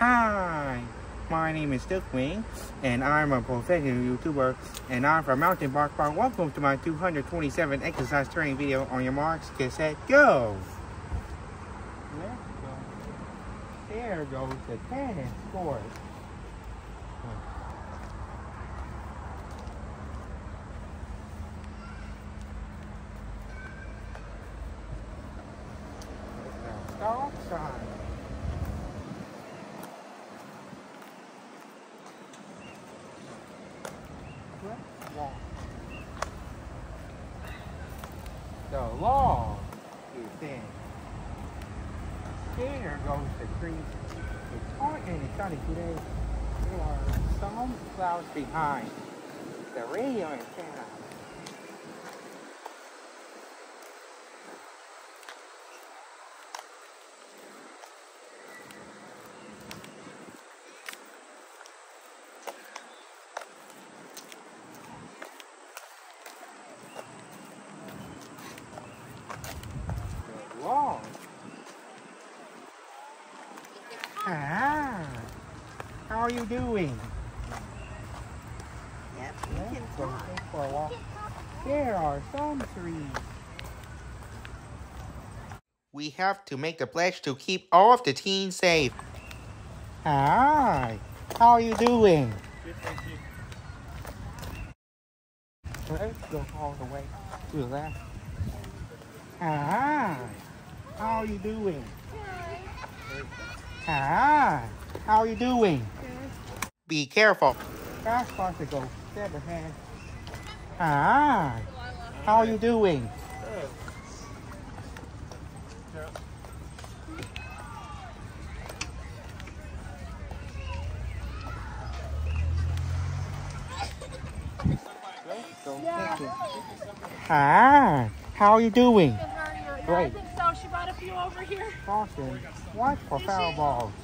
Hi, my name is Duc Nguyen, and I'm a professional YouTuber, and I'm from Mountain Park Park. Welcome to my 227 exercise training video on your marks, get set, go. There goes the tennis court. The law is in. There goes the tree. It's hot and it's sunny today. There are some clouds behind the radio antenna. You doing? Yep, Let's you can go talk. for a walk. There are some trees. We have to make the pledge to keep all of the teens safe. Hi, how are you doing? Let's go all the way to the left. Hi, how are you doing? Hi, how are you doing? Be careful. Fast supposed to go step ahead. Hi, how are you doing? Let's go take it. Hi, how are you doing? Yeah, I Great. think so. She brought a few over here. Caution, watch for foul balls.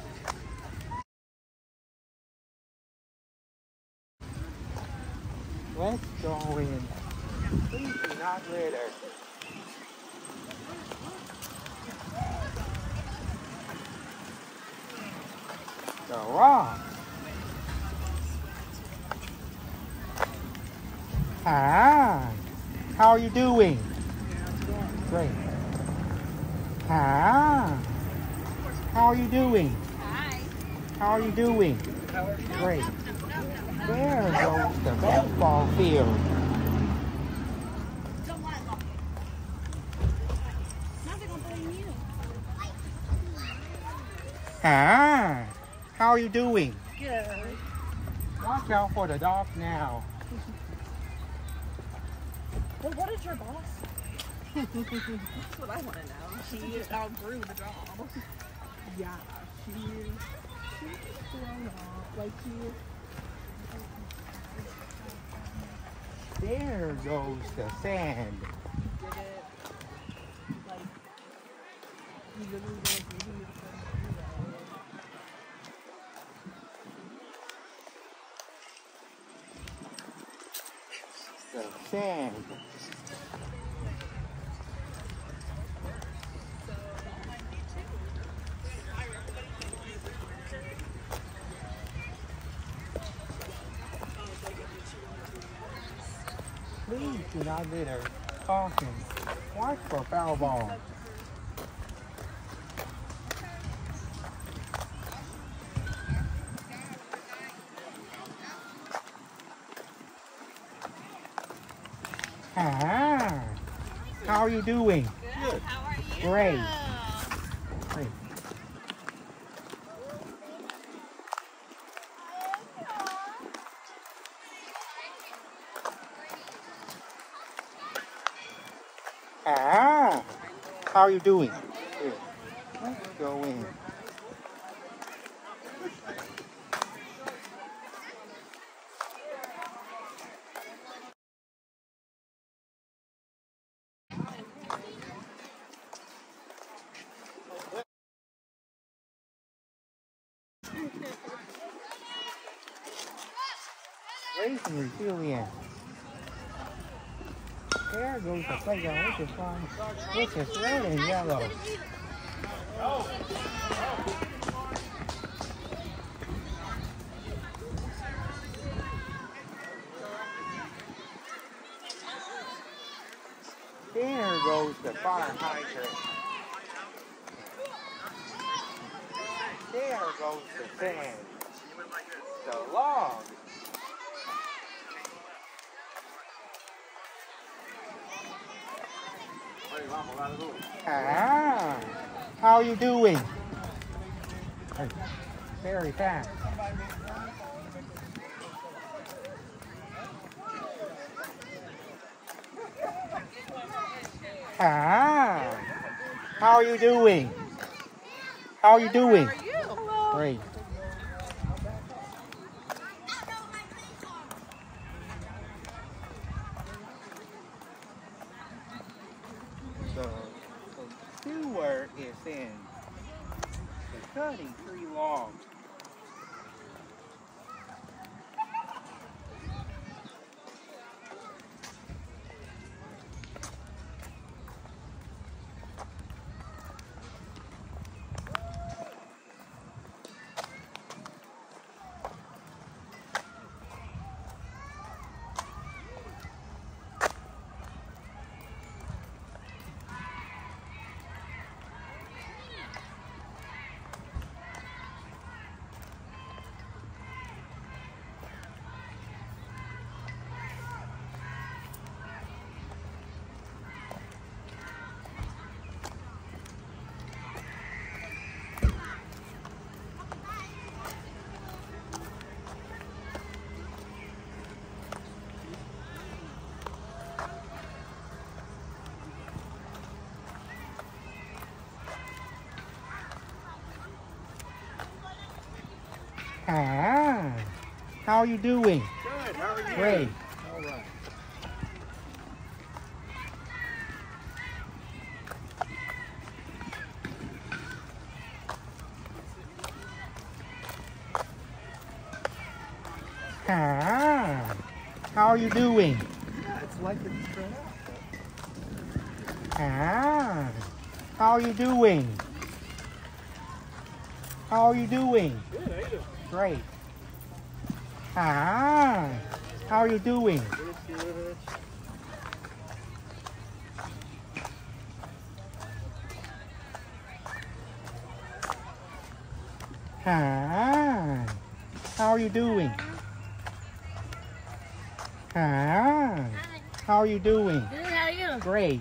Let's go in. Please do not litter. The rock. Hi. How are you doing? Great. Hi. How are you doing? Hi. How are you doing? Great. There goes the baseball field. Now they're gonna blame you. Hi. How are you doing? Good. Watch out for the dog now. Well, what is your boss? That's what I want to know. She outgrew the job. Yeah, she. She's grown up. Like she. There goes the sand. You did it. Like you literally did it. You did it. The sand. Please do not litter. Caution. Watch for foul balls. Ah, how are you doing? Good. How are you? Great. Great. Ah, how are you doing? Good. Let's go in. Raising. There goes the play down. What's is fine? What's his red and yellow? There goes the fire hydrant. There goes the fan. The log. Ah, how are you doing? Very fast. Ah, how are you doing? How are you doing? How are you? Hello. Great. The, the sewer is in the cutting three logs. Ah, how are you doing? Good. How are you? Great. All right. Ah, how are you doing? Yeah, it's like it's spread out. Ah, how are you doing? How are you doing? Good. How you doing? Great. Ah, how are you doing? Good. Ah, how are you doing? Ah, how are you doing? Good, how are you? Great.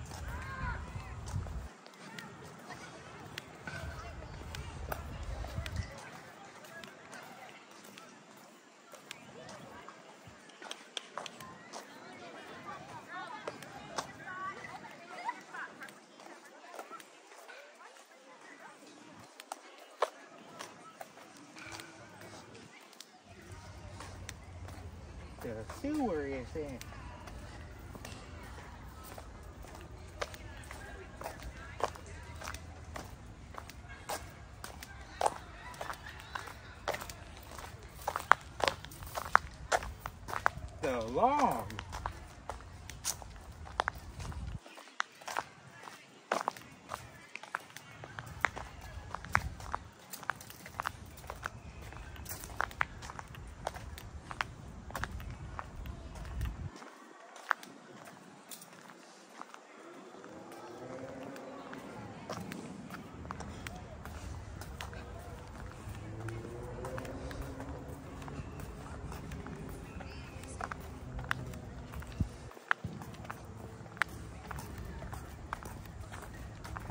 The sewer is in. The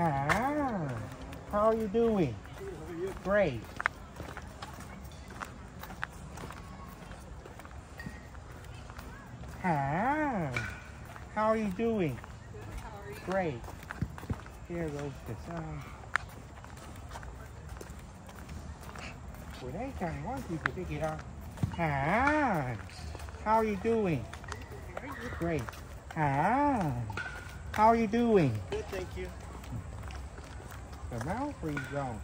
Ah, how are you doing? Great. Ah, how are you doing? Great. Here goes the sun. Well, they kind of want you to pick it up. Ah, how are you doing? Great. Ah, how are you doing? Good. Thank you. The mouth where you going?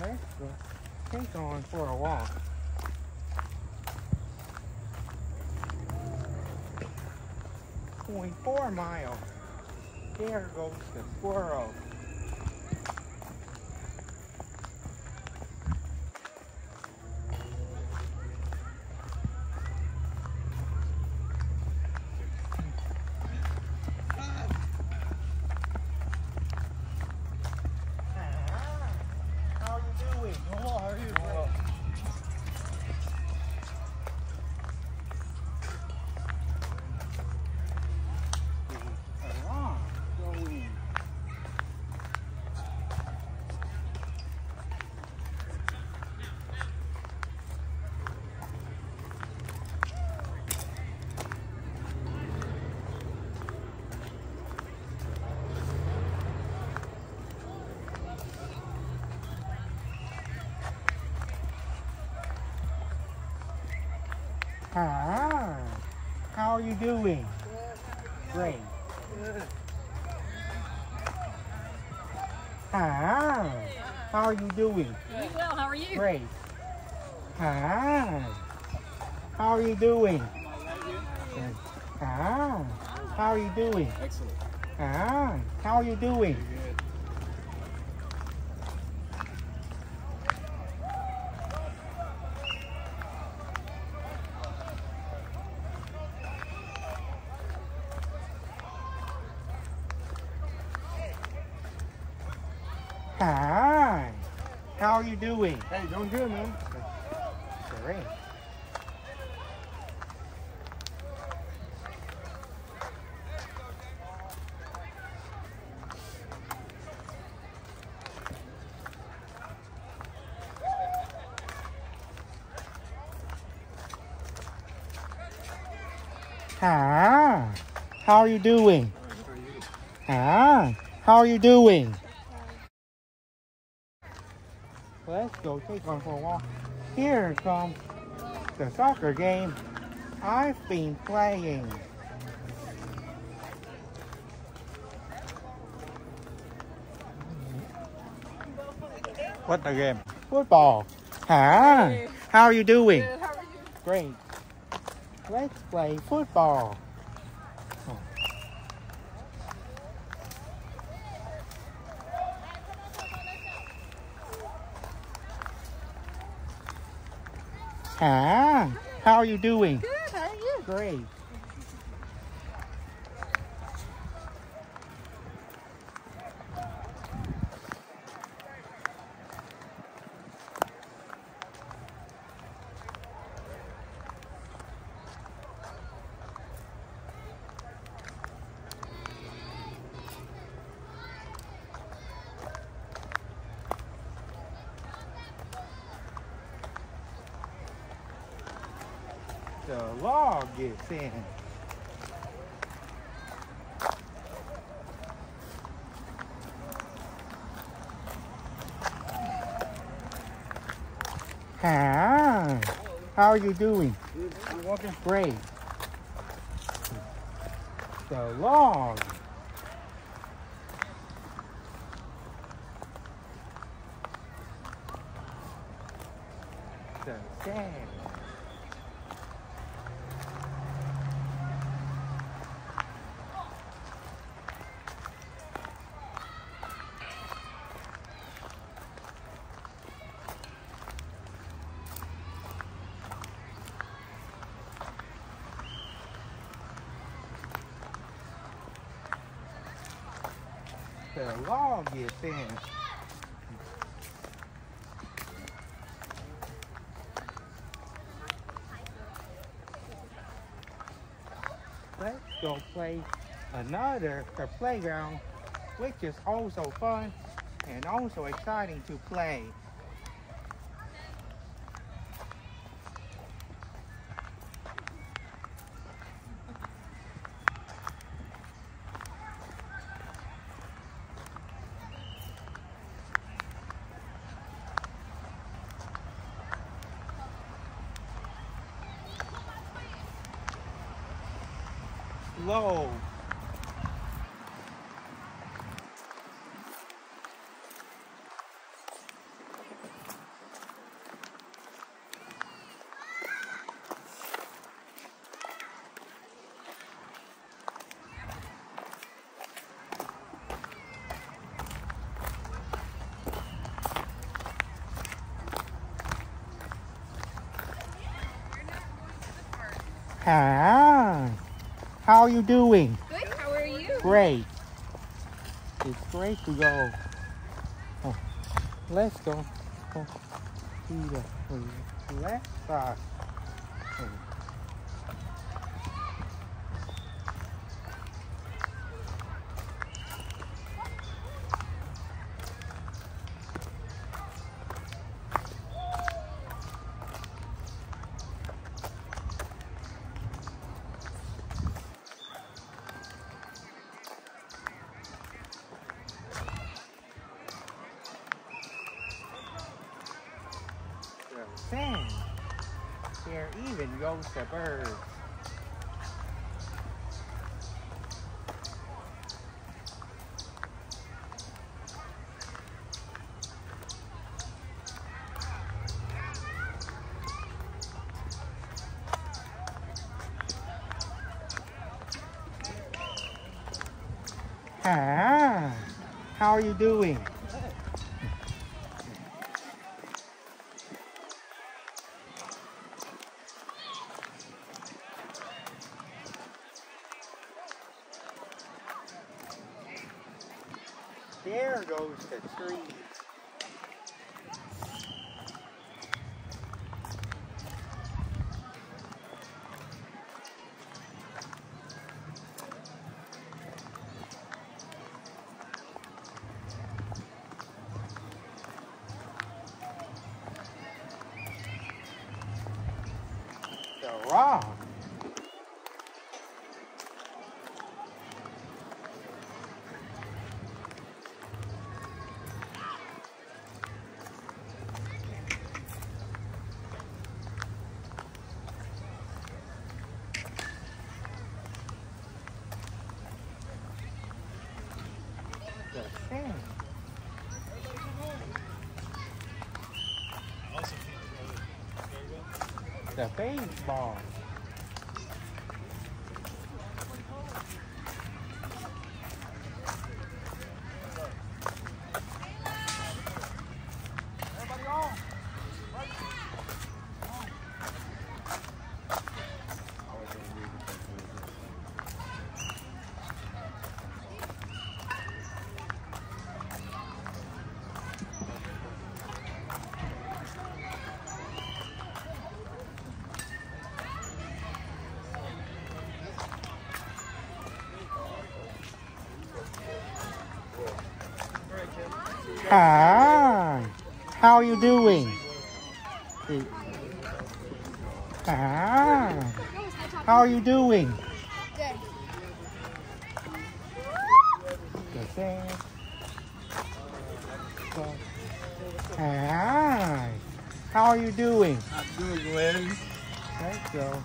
Let's go. Take on for a walk. Point four miles. There goes the squirrel. Hi. How are you doing? Great. Hi. How are you doing? Doing well. How are you? Great. Hi. How are you doing? Good. Hi. How are you doing? Excellent. Hi. How are you doing? Hi. How are you doing? Hey, doing good, man. Great. Hi. How are you doing? How are you? Hi. How are you doing? Let's go take one for a walk. Here comes the soccer game I've been playing. What the game? Football. Hi. Hey. How are you doing? Good. How are you? Great. Let's play football. Hi. How are you doing? Good. How are you? Great. The log gets in. Hi. How are you doing? You walking? Great. The log. The sand. The Let's go play another the playground, which is also fun and also exciting to play. Low. Hi. How are you doing? Good. How are you? Great. It's great to go. Oh, let's go. Oh, go to the left side. Oh. The sand. There even goes the birds. Ah, how are you doing? There goes the tree. The rock. The sand. The baseball. Hi. How are you doing? Hi. How are you doing? Good. Hi. How are you doing? I'm good, Glenn. Let's go.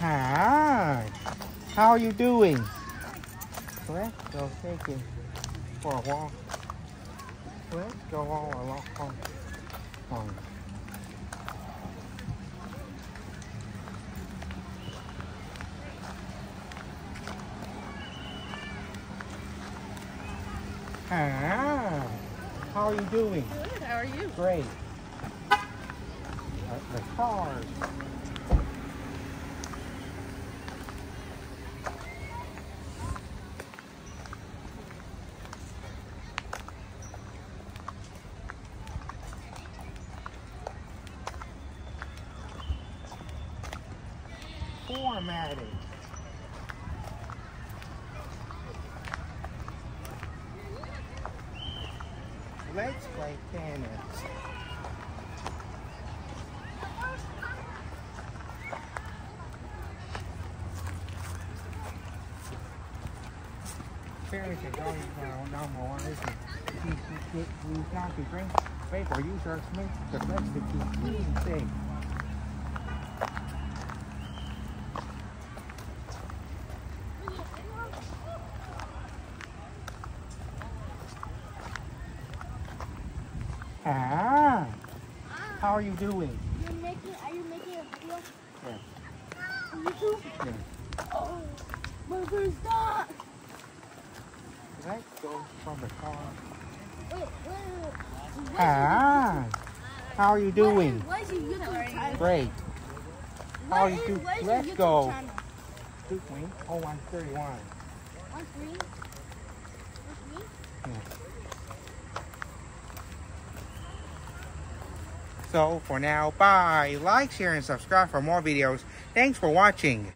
Hi. How are you doing? Let's go take it for a walk. Let's go all along. On. Hi. Ah, how are you doing? Good. How are you? Great. The cars. Formatting. Let's play tennis. Parents are going down number one is we got to drink paper users make the rest of the eating Ah, how are you doing? You're making, are you making a video? Yeah. On YouTube? Yeah. Oh, my first thought. Let's go from the car. Wait, wait, wait. wait. Ah, how are you doing? What is, what is your YouTube channel? Great. How What you is- do- what is your let's YouTube go. channel? Two wing, oh one thirty one. On So for now, bye. Like, share, and subscribe for more videos. Thanks for watching.